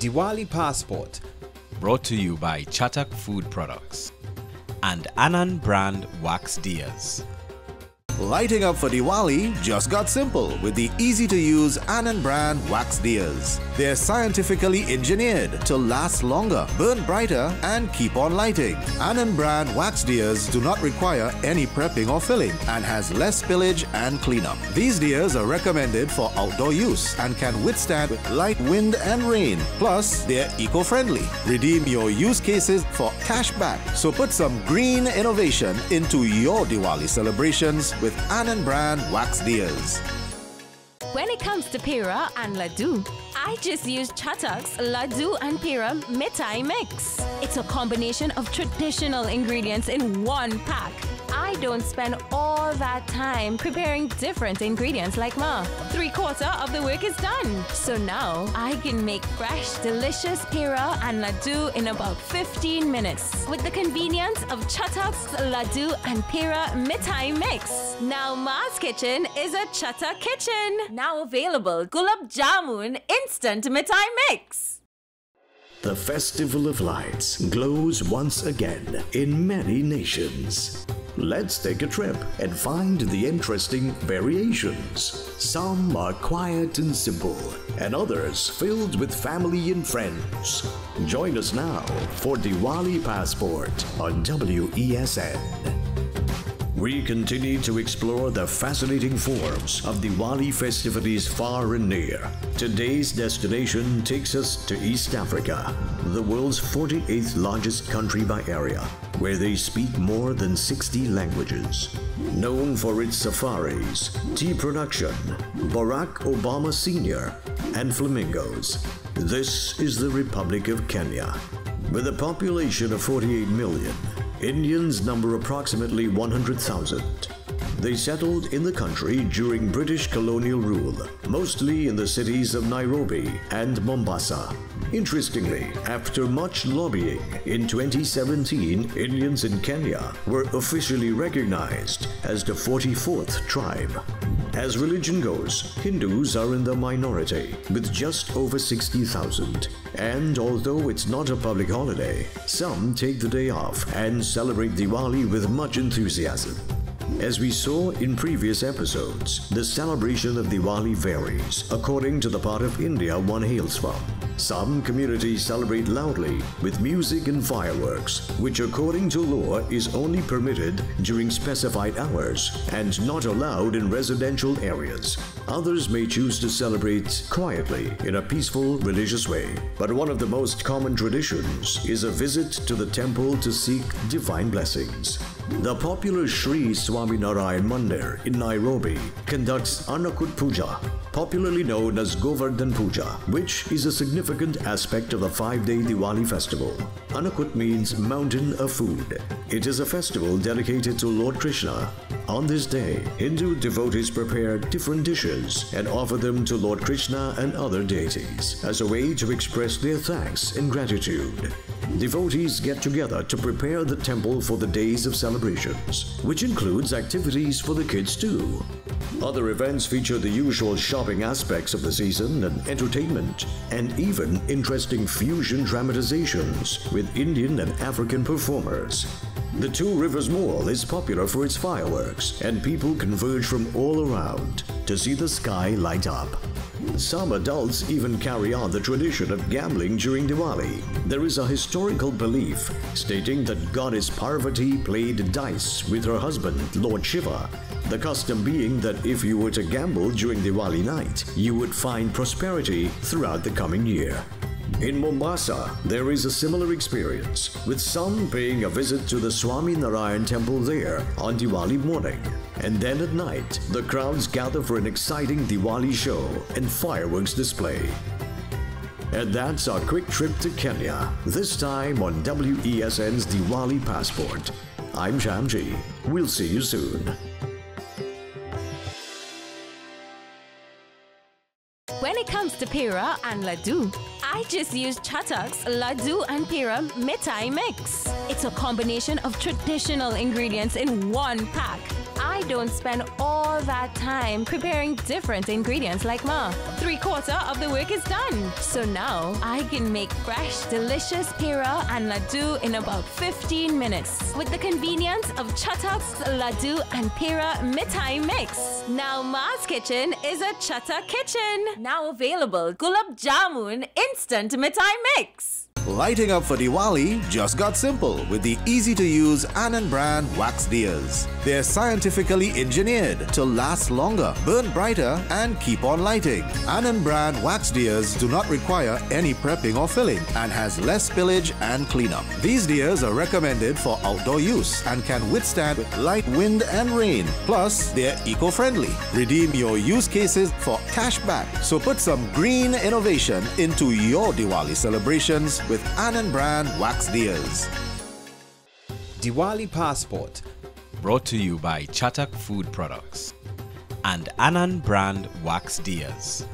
Diwali Passport, brought to you by Chatak Food Products and Anand brand wax diyas. Lighting up for Diwali just got simple with the easy to use Anand brand wax diyas. They're scientifically engineered to last longer, burn brighter, and keep on lighting. Anand brand wax diyas do not require any prepping or filling and has less spillage and cleanup. These diyas are recommended for outdoor use and can withstand light wind and rain. Plus, they're eco-friendly. Redeem your use cases for cash back. So put some green innovation into your Diwali celebrations with Anand brand wax diyas. When it comes to Pira and Laddu, I just use Chatak's Laddu and Pira Mithai Mix. It's a combination of traditional ingredients in one pack. I don't spend all that time preparing different ingredients like Ma. Three quarter of the work is done. So now I can make fresh, delicious Pira and Laddu in about 15 minutes with the convenience of Chatak's Laddu and Pira Mithai Mix. Now Ma's Kitchen is a Chatak kitchen. Now available Gulab Jamun Instant Mithai Mix. The Festival of Lights glows once again in many nations. Let's take a trip and find the interesting variations. Some are quiet and simple, and others filled with family and friends. Join us now for Diwali Passport on WESN. We continue to explore the fascinating forms of Diwali festivities far and near. Today's destination takes us to East Africa, the world's 48th largest country by area, where they speak more than 60 languages. Known for its safaris, tea production, Barack Obama Sr., and flamingos, this is the Republic of Kenya. With a population of 48 million, Indians number approximately 100,000. They settled in the country during British colonial rule, mostly in the cities of Nairobi and Mombasa. Interestingly, after much lobbying, in 2017, Indians in Kenya were officially recognized as the 44th tribe. As religion goes, Hindus are in the minority, with just over 60,000. And although it's not a public holiday, some take the day off and celebrate Diwali with much enthusiasm. As we saw in previous episodes, the celebration of Diwali varies according to the part of India one hails from. Some communities celebrate loudly with music and fireworks, which according to law is only permitted during specified hours and not allowed in residential areas. Others may choose to celebrate quietly in a peaceful religious way. But one of the most common traditions is a visit to the temple to seek divine blessings. The popular Sri Swaminarayan Mandir in Nairobi conducts Annakut Puja, popularly known as Govardhan Puja, which is a significant aspect of the five-day Diwali festival. Annakut means mountain of food. It is a festival dedicated to Lord Krishna. On this day, Hindu devotees prepare different dishes and offer them to Lord Krishna and other deities as a way to express their thanks and gratitude. Devotees get together to prepare the temple for the days of celebrations, which includes activities for the kids too. Other events feature the usual shopping aspects of the season and entertainment, and even interesting fusion dramatizations with Indian and African performers. The Two Rivers Mall is popular for its fireworks, and people converge from all around to see the sky light up. Some adults even carry on the tradition of gambling during Diwali. There is a historical belief stating that goddess Parvati played dice with her husband, Lord Shiva. The custom being that if you were to gamble during Diwali night, you would find prosperity throughout the coming year. In Mombasa, there is a similar experience, with some paying a visit to the Swaminarayan temple there on Diwali morning. And then at night, the crowds gather for an exciting Diwali show and fireworks display. And that's our quick trip to Kenya, this time on WESN's Diwali Passport. I'm Shamji. We'll see you soon. When it comes to Pira and Laddu, I just use Chatak's Laddu and Pira Mithai Mix. It's a combination of traditional ingredients in one pack. I don't spend all that time preparing different ingredients like Ma. Three quarter of the work is done. So now I can make fresh, delicious pira and laddu in about 15 minutes with the convenience of Chatak's laddu and pira mithai mix. Now Ma's kitchen is a Chatak kitchen. Now available Gulab Jamun instant mithai mix. Lighting up for Diwali just got simple with the easy to use Anand brand wax diyas. They're scientifically engineered to last longer, burn brighter, and keep on lighting. Anand brand wax diyas do not require any prepping or filling and has less spillage and cleanup. These diyas are recommended for outdoor use and can withstand light wind and rain. Plus, they're eco-friendly. Redeem your use cases for cash back. So put some green innovation into your Diwali celebrations with Anand brand wax diyas. Diwali Passport, brought to you by Chatak Food Products and Anand brand Wax Diyas.